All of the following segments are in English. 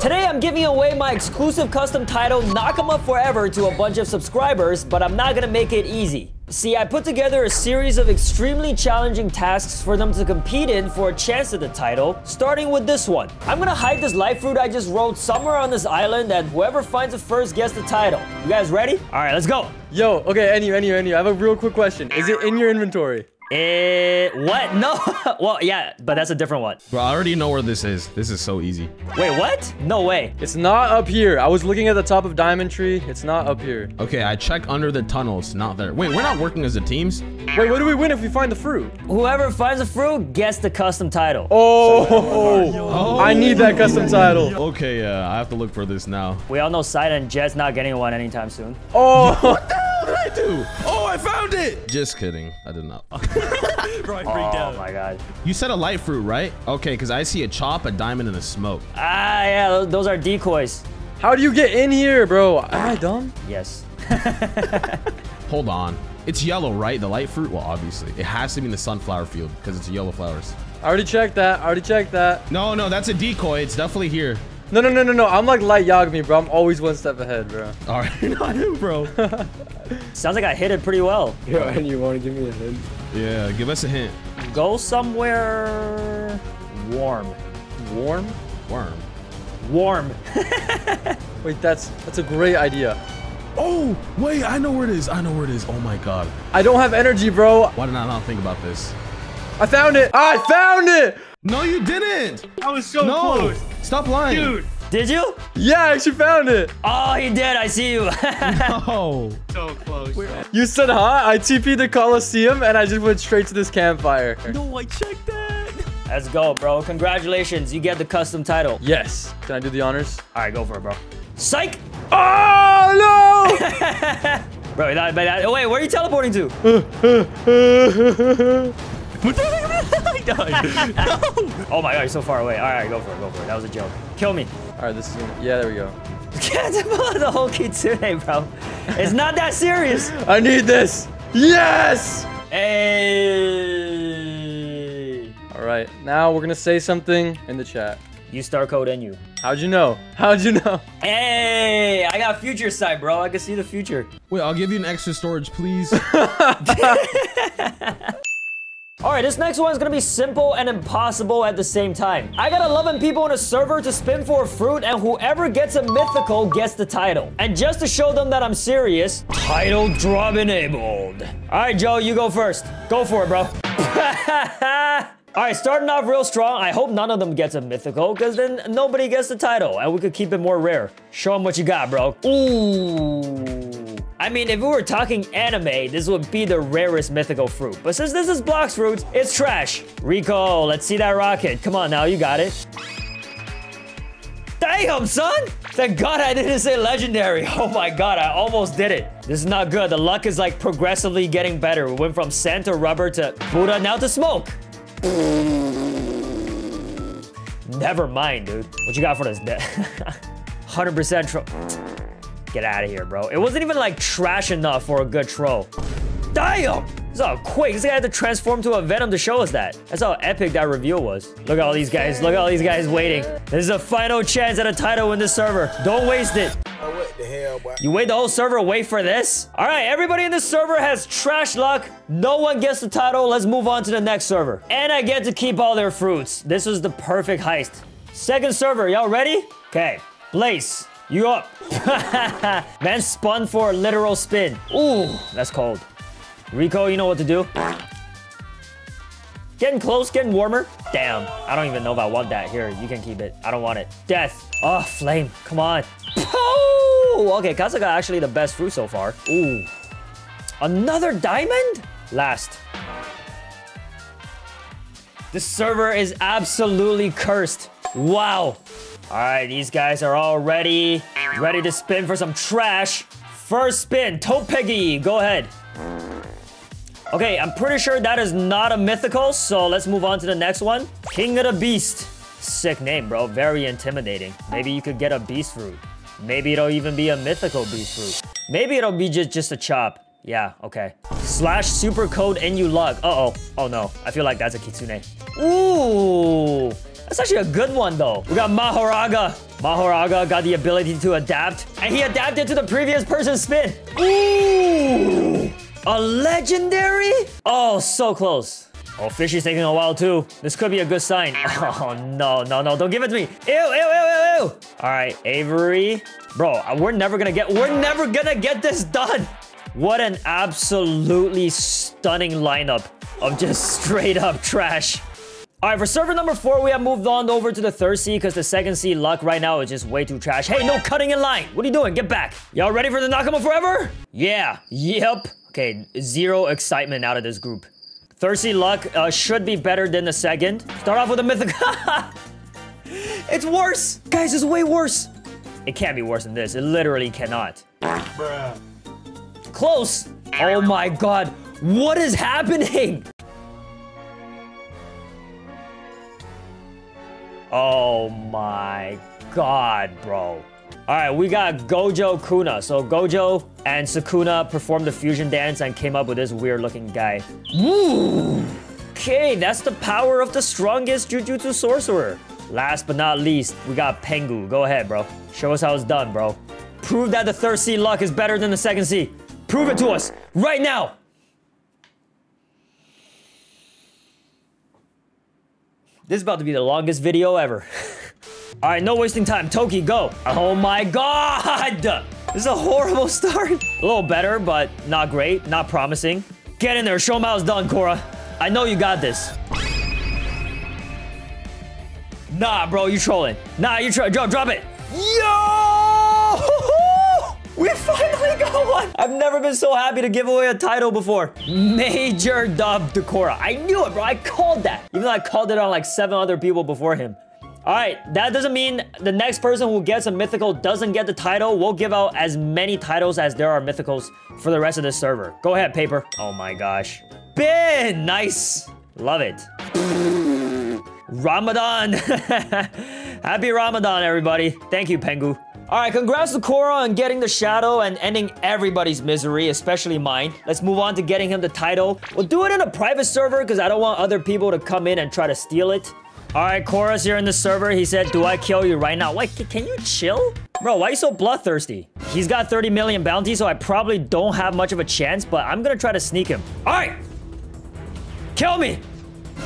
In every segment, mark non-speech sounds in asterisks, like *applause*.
Today, I'm giving away my exclusive custom title, Nakama Forever, to a bunch of subscribers, but I'm not gonna make it easy. See, I put together a series of extremely challenging tasks for them to compete in for a chance at the title, starting with this one. I'm gonna hide this life fruit I just rolled somewhere on this island, and whoever finds it first gets the title. You guys ready? All right, let's go. Yo, okay, Enyu, Enyu, Enyu, I have a real quick question. Is it in your inventory? Eh, what? *laughs* No. well, yeah, but that's a different one. Bro, I already know where this is. This is so easy. Wait, what? No way. It's not up here. I was looking at the top of Diamond Tree. It's not up here. Okay, I check under the tunnels. Not there. Wait, we're not working as a teams? Wait, what do we win if we find the fruit? Whoever finds the fruit gets the custom title. Oh, I need that custom title. Okay, yeah, I have to look for this now. We all know Side and Jet's not getting one anytime soon. Oh, What the hell did I do? Oh, I found it! Just kidding. I did not. *laughs* Right freaking out. Oh my god. You said a light fruit, right? Okay, because I see a chop, a diamond, and a smoke. Ah, yeah, those, those are decoys. how do you get in here, bro? Am I dumb? Yes. *laughs* Hold on. It's yellow, right? The light fruit? Well, obviously. It has to be in the sunflower field because it's yellow flowers. I already checked that. I already checked that. No, no, that's a decoy. It's definitely here. No, no, no, no, no. I'm like light Yagami, bro. I'm always one step ahead, bro. All right, *laughs* not him, bro. *laughs* Sounds like I hit it pretty well. *laughs* Yo, and you want to give me a hint? yeah, give us a hint. Go somewhere warm. Warm? Worm. Warm. Wait, that's that's a great idea. Oh, wait, I know where it is. I know where it is. Oh my god. I don't have energy, bro. Why did I not think about this? I found it. I found it. No, you didn't. I was so no. close. Stop lying. Dude, Did you? Yeah, I actually found it. Oh, he did. I see you. *laughs* Oh. so close. You said huh? I TP'd the Coliseum and I just went straight to this campfire. No, I checked that. Let's go, bro. Congratulations. You get the custom title. Yes. Can I do the honors? All right, go for it, bro. Psych! Oh no. *laughs* Bro, that, but that, wait, where are you teleporting to? *laughs* no! I died. *laughs* no. Oh my god, you're so far away. All right, go for it, go for it. That was a joke. Kill me. All right, this is gonna, yeah. There we go. *laughs* Can't develop the whole kitsune, bro. It's not that serious. *laughs* I need this. Yes. Hey. All right, now we're gonna say something in the chat. You star code and you. How'd you know? How'd you know? Hey, I got future sight, bro. I can see the future. Wait, I'll give you an extra storage, please. All right, this next one is gonna be simple and impossible at the same time. I got 11 people in a server to spin for a fruit, and whoever gets a mythical gets the title. And just to show them that I'm serious, title drop enabled. All right, Joe, you go first. Go for it, bro. *laughs* All right, starting off real strong. I hope none of them gets a mythical, because then nobody gets the title, and we could keep it more rare. Show them what you got, bro. Ooh. I mean, if we were talking anime, this would be the rarest mythical fruit. But since this is Blox Fruit, it's trash. Rico, let's see that rocket. Come on now, you got it. Damn, son! Thank God I didn't say legendary. *laughs* Oh my God, I almost did it. This is not good. The luck is like progressively getting better. We went from sand to rubber to Buddha, now to smoke. Never mind, dude. What you got for this bet? *laughs* 100% tro- Get out of here, bro. It wasn't even like trash enough for a good troll. Damn! This is how quick. This guy had to transform to a Venom to show us that. That's how epic that reveal was. Look at all these guys. Look at all these guys waiting. This is a final chance at a title in this server. Don't waste it. hell. You wait the whole server wait for this? All right, everybody in this server has trash luck. No one gets the title. Let's move on to the next server. And I get to keep all their fruits. This was the perfect heist. Second server, y'all ready? Okay, Blaze, you up. *laughs* Man spun for a literal spin. Ooh, that's cold. Rico, you know what to do. Getting close, getting warmer. Damn, I don't even know if I want that. Here, you can keep it. I don't want it. Death. Oh, flame. Come on. Oh, okay, Kasuga actually the best fruit so far. Ooh. Another diamond? Last. This server is absolutely cursed. Wow. All right, these guys are all ready. Ready to spin for some trash. First spin, Topegi, go ahead. Okay, I'm pretty sure that is not a mythical, so let's move on to the next one. King of the Beast. Sick name, bro. Very intimidating. Maybe you could get a beast fruit. Maybe it'll even be a mythical beast fruit. Maybe it'll be just, just a chop. Yeah, okay. Slash super code NU luck. Uh-oh. Oh no, I feel like that's a kitsune. Ooh. That's actually a good one, though. We got Mahoraga. Mahoraga got the ability to adapt, and he adapted to the previous person's spin. Ooh! A legendary? Oh, so close. Oh, Fishy's taking a while, too. This could be a good sign. *laughs* Oh, no, no, no. Don't give it to me. Ew, ew, ew, ew, ew. All right, Avery. Bro, uh, we're never gonna get... We're never gonna get this done. What an absolutely stunning lineup of just *laughs* straight up trash. All right, for server number four, we have moved on over to the third seed because the second seed luck right now is just way too trash. Hey, no cutting in line. What are you doing? Get back. Y'all ready for the Nakama Forever? Yeah. Yep. Okay, zero excitement out of this group. Third seed luck uh, should be better than the second. Start off with a mythic. *laughs* it's worse. Guys, it's way worse. It can't be worse than this. It literally cannot. Close. Oh my god. What is happening? Oh my god, bro. All right, we got Gojo Kuna. So Gojo and Sukuna performed the fusion dance and came up with this weird looking guy. Okay, that's the power of the strongest Jujutsu sorcerer. Last but not least, we got Pengu. Go ahead, bro. Show us how it's done, bro. Prove that the third C luck is better than the second C. Prove it to us right now. This is about to be the longest video ever. *laughs* All right, no wasting time. Toki, go. Oh my god! This is a horrible start. A little better, but not great, not promising. Get in there, show 'em how it's done, Cora. I know you got this. Nah, bro, you trolling. Nah, you try. Drop, drop it. Yo! We finally got one! I've never been so happy to give away a title before. Major dub Decora. I knew it, bro. I called that. Even though I called it on like seven other people before him. All right, that doesn't mean the next person who gets a mythical doesn't get the title. We'll give out as many titles as there are mythicals for the rest of the server. Go ahead, paper. Oh my gosh. Bin! Nice. Love it. Ramadan. *laughs* Happy Ramadan, everybody. Thank you, Pengu. All right, congrats to Korra on getting the shadow and ending everybody's misery, especially mine. Let's move on to getting him the title. We'll do it in a private server because I don't want other people to come in and try to steal it. All right, Korra's here in the server. He said, do I kill you right now? Wait, can you chill? Bro, why you so bloodthirsty? He's got 30 million bounty, so I probably don't have much of a chance, but I'm gonna try to sneak him. All right. Kill me.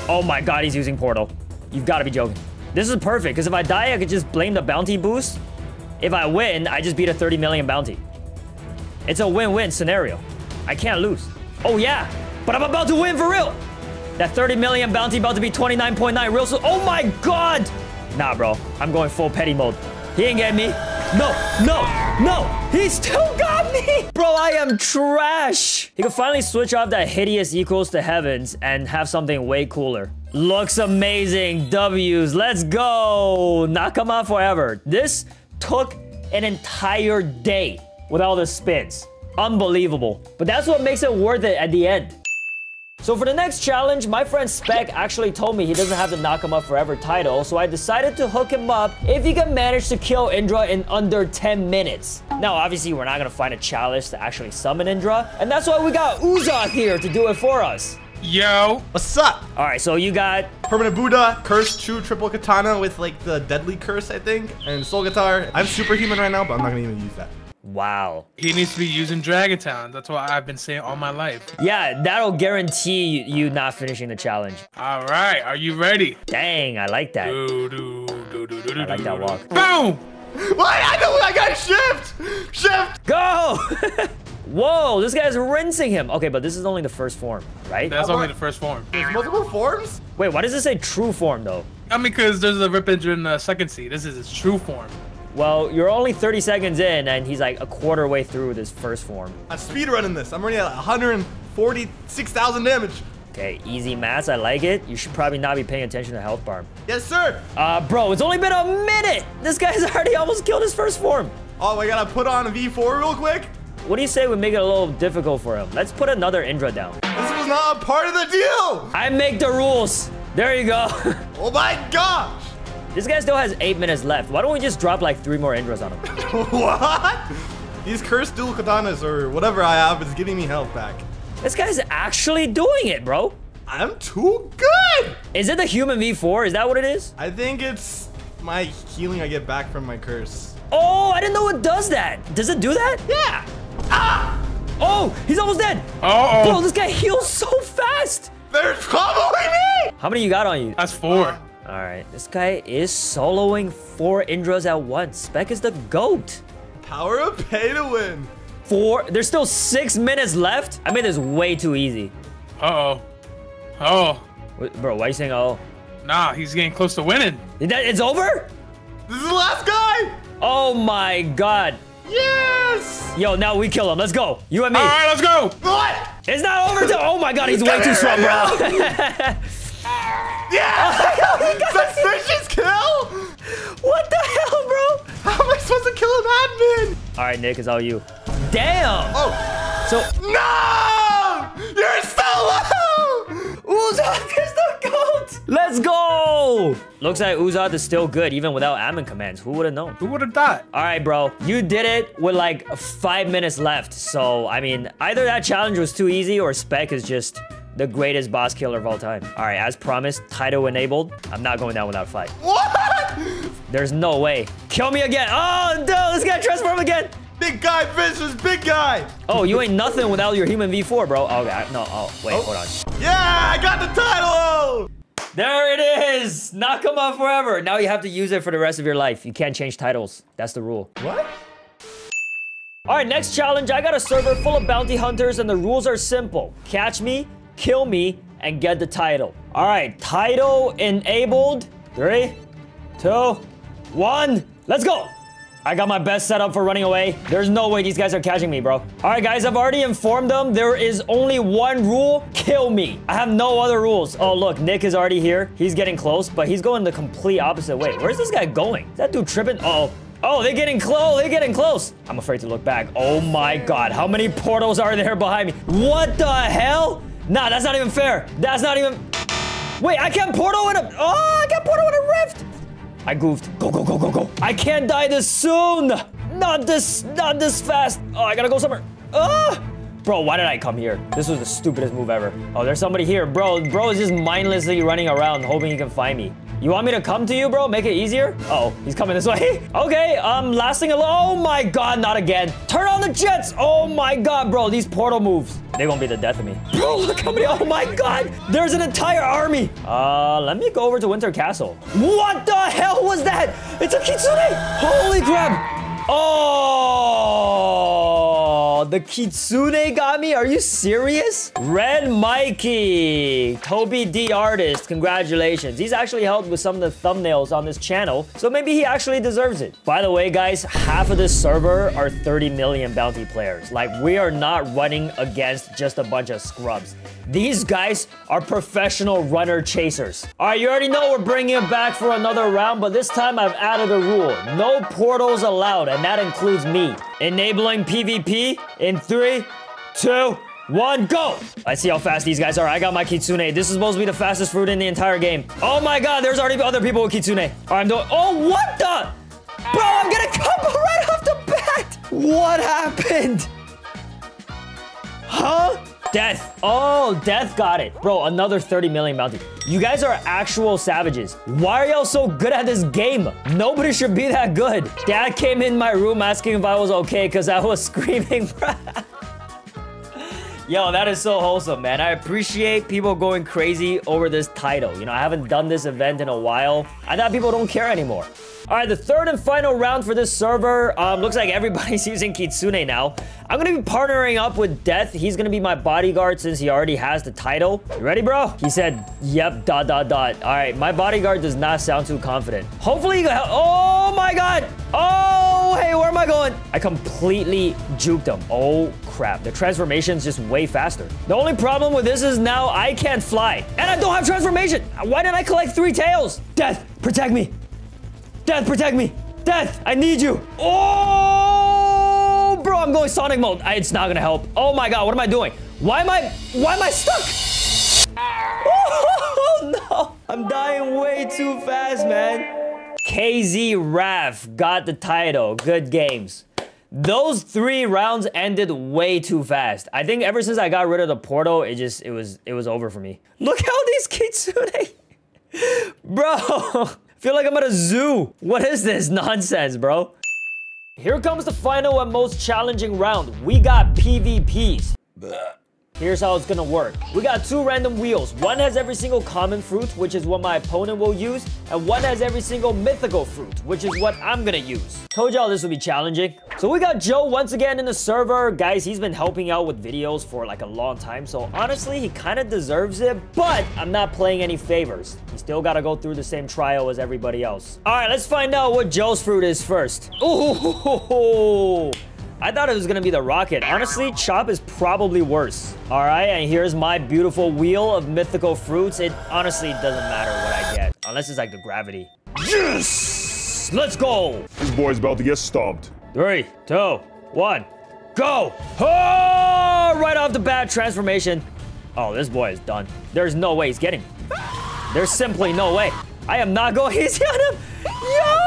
Oh my god, he's using portal. You've got to be joking. This is perfect, because if I die, I could just blame the bounty boost. If I win, I just beat a 30 million bounty. It's a win-win scenario. I can't lose. Oh, yeah. But I'm about to win for real. That 30 million bounty about to be 29.9 real soon. Oh, my God. Nah, bro. I'm going full petty mode. He ain't getting me. No, no, no. He still got me. *laughs* Bro, I am trash. He can finally switch off that hideous equals to heavens and have something way cooler. Looks amazing. W's. Let's go. Nakama forever. This took an entire day with all the spins. Unbelievable. But that's what makes it worth it at the end. So for the next challenge, my friend Spec actually told me he doesn't have the Nakama Forever title, so I decided to hook him up if he can manage to kill Indra in under 10 minutes. Now, obviously, we're not gonna find a chalice to actually summon Indra, and that's why we got Uzoth here to do it for us. Yo, What's up? All right, so you got Permanent Buddha, Curse, True, Triple Katana with like the Deadly Curse, I think, and Soul Guitar. I'm superhuman right now, but I'm not gonna even use that. wow. he needs to be using Dragon Talon. That's what I've been saying all my life. Yeah, that'll guarantee you, you not finishing the challenge. All right, are you ready? Dang, I like that. Do, do, do, do, do, I like that walk. Boom! Why? I know I got shift! Shift! Go! *laughs* Whoa, this guy's rinsing him. Okay, but this is only the first form, right? That's only the first form. There's multiple forms? Wait, why does it say true form though? I mean, because there's a Rip Indra in the second seed. This is his true form. Well, you're only 30 seconds in and he's like a quarter way through with his first form. I'm speedrunning this. I'm running at 146,000 damage. Okay, easy maths, I like it. You should probably not be paying attention to health bar. Yes, sir. Uh, bro, it's only been a minute! This guy's *laughs* already almost killed his first form. Oh, I gotta put on a V4 real quick. What do you say we make it a little difficult for him? Let's put another Indra down. This was not a part of the deal. I make the rules. There you go. *laughs* Oh my gosh. this guy still has eight minutes left. Why don't we just drop like three more Indras on him? *laughs* what? These cursed dual katanas or whatever I have is giving me health back. This guy's actually doing it, bro. I'm too good. Is it the human V4? Is that what it is? I think it's my healing I get back from my curse. Oh, I didn't know it does that. Does it do that? Yeah. Ah! Oh, he's almost dead. Uh Bro, oh. this guy heals so fast. They're following me. How many you got on you? That's four. All right, this guy is soloing four Indras at once. Spec is the GOAT. Power of pay to win. Four, there's still six minutes left. I made this way too easy. Uh oh. Oh. Wait, Bro, why are you saying, oh? Nah, he's getting close to winning. That- It's over? This is the last guy. Oh my God. Yes. Yo, now we kill him. Let's go. You and me. All right, let's go. What? It's not over till, oh my God, he's way too strong, bro. *laughs* Yeah. *laughs* Oh Suspicious kill. what the hell, bro? How am I supposed to kill an admin? All right, Nick, it's all you. Damn. Oh. So, No! You're so low! Uzoth is the GOAT. Let's go. Looks like Uzoth is still good, even without admin commands. Who would have known? Who would have thought? All right, bro. You did it with like five minutes left. So, I mean, either that challenge was too easy or Spec is just the greatest boss killer of all time. All right, as promised, Taito enabled. I'm not going down without a fight. What? There's no way. Kill me again. Oh, no, this guy transformed again. Big guy versus big guy. Oh, you ain't nothing without your human V4, bro. Oh, okay. No, oh, wait, hold on. Oh, yeah, I got the title. There it is. Nakama forever. Now you have to use it for the rest of your life. You can't change titles. That's the rule. What? All right, next challenge. I got a server full of bounty hunters, and the rules are simple. Catch me, kill me, and get the title. All right, title enabled. Three, two, one. Let's go. I got my best setup for running away. There's no way these guys are catching me, bro. All right, guys, I've already informed them. There is only one rule. Kill me. I have no other rules. Oh, look, Nick is already here. He's getting close, but he's going the complete opposite way. Where's this guy going? Is that dude tripping? Uh oh. Oh, they're getting close. They're getting close. I'm afraid to look back. Oh my God. How many portals are there behind me? What the hell? Nah, that's not even fair. That's not even... Wait, I can't portal in a... Oh, I can't portal in a rift. I goofed. Go, go, go, go, go. I can't die this soon. Not this, not this fast. Oh, I gotta go somewhere. Ah! Bro, why did I come here? This was the stupidest move ever. Oh, there's somebody here. Bro, bro is just mindlessly running around hoping he can find me. You want me to come to you, bro? Make it easier? Uh oh, he's coming this *laughs* way. okay, um, lasting a Oh my god, not again. Turn on the jets. Oh my god, bro, these portal moves. They're gonna be the death of me. *laughs* Bro, look how many. Oh my god, there's an entire army. Uh, let me go over to Winter Castle. What the hell was that? It's a Kitsune. Holy crap. Oh, the Kitsune got me? Are you serious? Red Mikey, Toby D Artist, congratulations. He's actually helped with some of the thumbnails on this channel, so maybe he actually deserves it. By the way, guys, half of this server are 30 million bounty players. Like, we are not running against just a bunch of scrubs. These guys are professional runner chasers. All right, you already know we're bringing it back for another round, but this time I've added a rule. No portals allowed, and that includes me. Enabling PvP in three, two, one, go! I see how fast these guys are. I got my Kitsune. This is supposed to be the fastest fruit in the entire game. Oh my god, there's already other people with Kitsune. All right, I'm doing- Oh, what the? Bro, I'm gonna come right off the bat! What happened? Huh? Death. Oh, Death got it. Bro, another 30 million bounty. You guys are actual savages. Why are y'all so good at this game? Nobody should be that good. Dad came in my room asking if I was okay because I was *laughs* screaming. *laughs* Yo, that is so wholesome, man. I appreciate people going crazy over this title. You know, I haven't done this event in a while. I thought people don't care anymore. All right, the third and final round for this server. Um, looks like everybody's *laughs* using Kitsune now. I'm gonna be partnering up with Death. He's gonna be my bodyguard since he already has the title. You ready, bro? He said, yep, dot, dot, dot. All right, my bodyguard does not sound too confident. Hopefully you can help. Oh my God. Oh, hey, where am I going? I completely juked him. Oh crap, the transformation's just way faster. The only problem with this is now I can't fly. And I don't have transformation. Why did I collect three tails? Death, protect me. Death, protect me! Death, I need you! Oh, bro, I'm going Sonic mode. I, it's not gonna help. Oh my god, what am I doing? Why am I, why am I stuck? *laughs* Oh no, I'm dying way too fast, man. KZ Raf got the title. Good games. Those three rounds ended way too fast. I think ever since I got rid of the portal, it just, it was, it was over for me. Look how *laughs* these Kitsune, *laughs* bro, *laughs* feel like I'm at a zoo. What is this nonsense, bro? Here comes the final and most challenging round. We got PvPs. Here's how it's gonna work. We got two random wheels. One has every single common fruit, which is what my opponent will use, and one has every single mythical fruit, which is what I'm gonna use. Told y'all this would be challenging. So we got Joe once again in the server. Guys, he's been helping out with videos for like a long time, so honestly, he kind of deserves it, but I'm not playing any favors. He still gotta go through the same trial as everybody else. All right, let's find out what Joe's fruit is first. Ooh, *laughs* I thought it was gonna be the rocket. Honestly, Chop is probably worse. All right, and here's my beautiful wheel of mythical fruits. It honestly doesn't matter what I get, unless it's like the gravity. Yes! Let's go! This boy's about to get stomped. Three, two, one, go! Oh! Right off the bat, transformation. Oh, this boy is done. There's no way he's getting. There's simply no way. I am not going easy on him. Yo!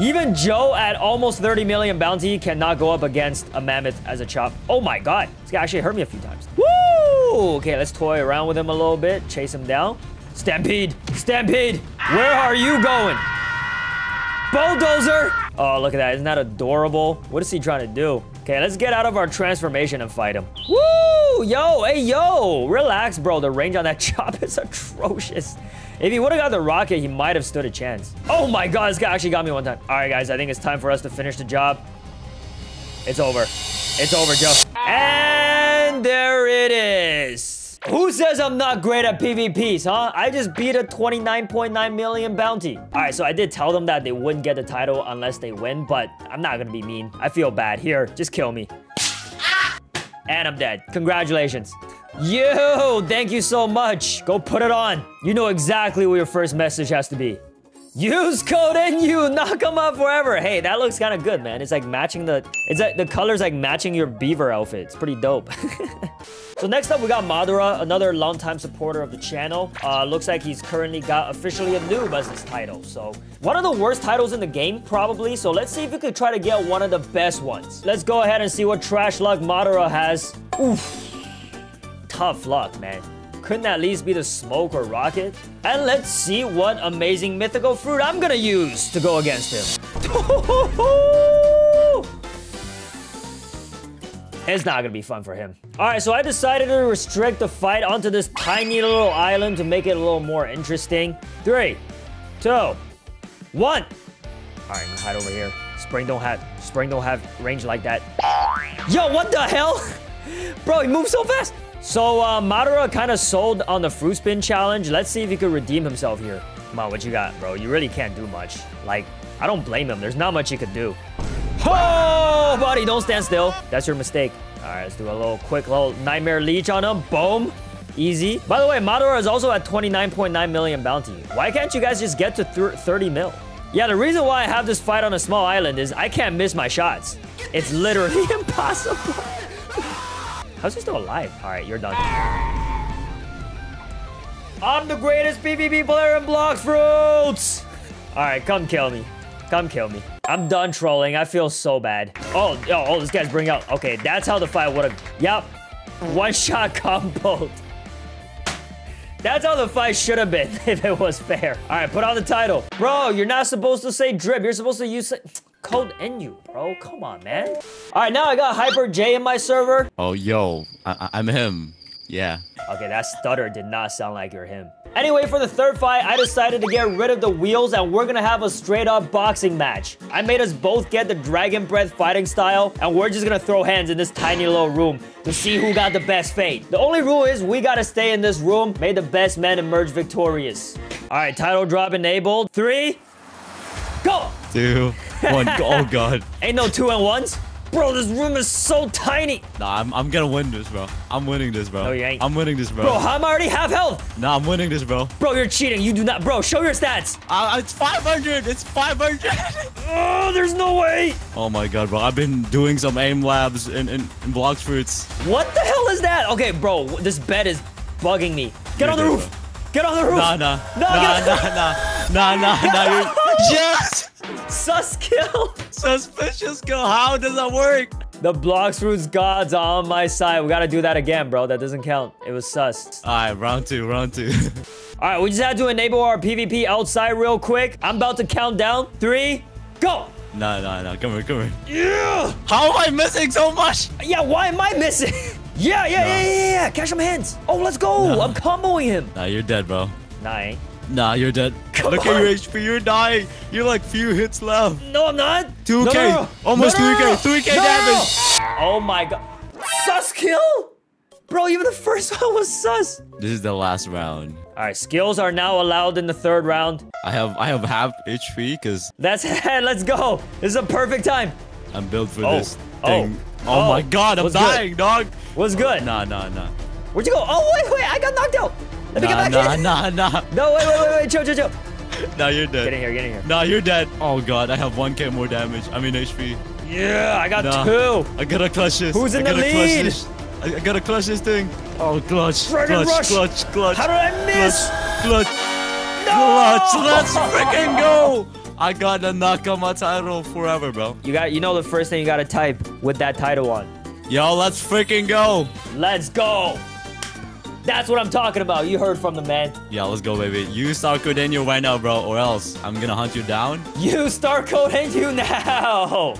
Even Joe at almost 30 million bounty cannot go up against a mammoth as a chop. Oh my god. This guy actually hurt me a few times. Woo! Okay, let's toy around with him a little bit. Chase him down. Stampede! Stampede! Where are you going? Bulldozer! Oh, look at that. Isn't that adorable? What is he trying to do? Okay, let's get out of our transformation and fight him. Woo! Yo, hey, yo! Relax, bro. The range on that *laughs* chop is atrocious. If he would have got the rocket, he might have stood a chance. Oh my god, this guy actually got me one time. All right, guys, I think it's time for us to finish the job. It's over. It's over, Joe. And there it is. Who says I'm not great at PvPs, huh? I just beat a 29.9 million bounty. All right, so I did tell them that they wouldn't get the title unless they win, but I'm not gonna be mean. I feel bad. Here, just kill me. And I'm dead. Congratulations. Yo, thank you so much. Go put it on. You know exactly what your first message has to be. Use code NU, *laughs* knock them up forever. Hey, that looks kind of good, man. It's like matching the, it's like the colors like matching your beaver outfit. It's pretty dope. *laughs* so next up, we got Madara, another longtime supporter of the channel. Uh, looks like he's currently got officially a noob as his title. So one of the worst titles in the game, probably. So let's see if we could try to get one of the best ones. Let's go ahead and see what trash luck Madara has. Oof. Tough luck, man couldn't at least be the smoke or rocket? And let's see what amazing mythical fruit I'm gonna use to go against him. *laughs* It's not gonna be fun for him. All right, so I decided to restrict the fight onto this tiny little island to make it a little more interesting. Three, two, one. All right, I'm gonna hide over here. Spring don't have, Spring don't have range like that. Yo, what the hell? *laughs* Bro, he moves so fast. So, uh, Madara kind of sold on the fruit spin challenge. Let's see if he could redeem himself here. Come on, what you got, bro? You really can't do much. Like, I don't blame him. There's not much he could do. Oh, buddy, don't stand still. That's your mistake. All right, let's do a little quick little Nightmare Leech on him. Boom. Easy. By the way, Madara is also at 29.9 million bounty. Why can't you guys just get to 30 mil? Yeah, the reason why I have this fight on a small island is I can't miss my shots. It's literally *laughs* impossible. How's he still alive? All right, you're done. I'm the greatest PvP player in Blox Fruits! All right, come kill me. Come kill me. I'm done trolling. I feel so bad. Oh, oh, oh this guy's bringing out... Okay, that's how the fight would have... Yep. One-shot combo. That's how the fight should have been *laughs* if it was fair. All right, put on the title. Bro, you're not supposed to say drip. You're supposed to use... Code NU, bro. Come on, man. All right, now I got Hyper J in my server. Oh, yo, I I'm him. Yeah. Okay, that stutter did not sound like you're him. Anyway, for the third fight, I decided to get rid of the wheels and we're gonna have a straight up boxing match. I made us both get the Dragon Breath fighting style and we're just gonna throw hands in this tiny little room to see who got the best fate. The only rule is we gotta stay in this room. May the best man emerge victorious. All right, title drop enabled. Three, go! Two, one, *laughs* oh god. Ain't no two and ones. Bro, this room is so tiny. Nah, I'm, I'm gonna win this, bro. I'm winning this, bro. No, you ain't. I'm winning this, bro. Bro, I'm already half health. Nah, I'm winning this, bro. Bro, you're cheating. You do not. Bro, show your stats. Uh, it's 500. It's 500. *laughs* oh, there's no way. Oh my god, bro. I've been doing some aim labs in, in, in Blox Fruits. What the hell is that? Okay, bro, this bed is bugging me. Get on the roof. Bro. Get on the roof. Nah, nah. Nah, nah, nah, nah, nah, *laughs* nah, nah. Yes! Sus kill. *laughs* Suspicious kill. How does that work? The Blox Fruits gods are on my side. We gotta do that again, bro. That doesn't count. It was sus. All right, round two, round two. *laughs* All right, we just had to enable our PvP outside real quick. I'm about to count down. Three, go. no, no, no. Come here, come here. Yeah. How am I missing so much? Yeah, why am I missing? *laughs* yeah, yeah, yeah, yeah, yeah, yeah. Catch some hands. Oh, let's go. No. I'm comboing him. Nah, you're dead, bro. Nah. Nah, you're dead. Come Look on. at your HP. You're dying. You're like few hits left. No, I'm not. 2K. No, no, no. Almost No, no, 3K. no. 3K No, no, no. damage. Oh my god. Sus kill? Bro, even the first *laughs* one was sus. This is the last round. All right, skills are now allowed in the third round. I have I have half HP because That's *laughs* it. let's go. This is a perfect time. I'm built for Oh. this Oh. thing. Oh, Oh. my god, I'm What's good? dying, dog. What's good? Nah, nah, nah. Where'd you go? Oh, wait, wait, I got knocked out. Let me Nah, get back nah, in. nah, nah. *laughs* No, wait, wait, wait, wait, chill, chill, chill. Nah, you're Get in here, get in here. Nah, you're dead. Oh god, I have 1k more damage. I mean HP. Yeah, I got Nah. two. I gotta clutch this. Who's I in the gotta clutch lead? this. I, I gotta clutch this thing. Oh, clutch, Dragon clutch, Rush. clutch, clutch. How did I miss? Clutch, clutch, clutch. Let's freaking go. I gotta knock on my title forever, bro. You got, you know, the first thing you gotta type with that title on. Yo, let's freaking go. Let's go. That's what I'm talking about. You heard from the man. Yeah, let's go, baby. You start code Daniel right now, bro, or else I'm gonna hunt you down. You start coding you now.